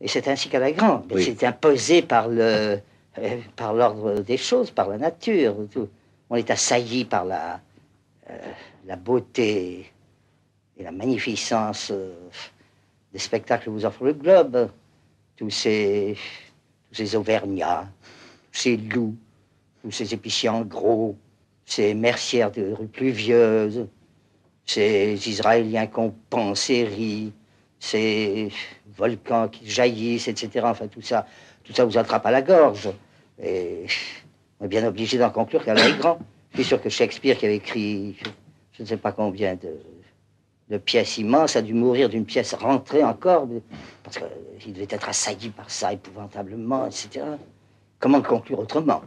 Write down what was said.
Et c'est ainsi qu'à la grande. Oui. C'est imposé par le, euh, par l'ordre des choses, par la nature. tout. On est assailli par la, euh, la beauté et la magnificence euh, des spectacles que vous offre le globe. Tous ces, tous ces auvergnats, tous ces loups, tous ces épiciers en gros, ces mercières de rues pluvieuses, ces Israéliens qu'on pense et rit, ces volcans qui jaillissent, etc. Enfin, tout ça, tout ça vous attrape à la gorge. Et on est bien obligé d'en conclure qu'elle est grand. Je suis sûr que Shakespeare, qui avait écrit je, ne sais pas combien de, de pièces immenses, a dû mourir d'une pièce rentrée encore, parce qu'il devait être assailli par ça épouvantablement, etc. Comment conclure autrement?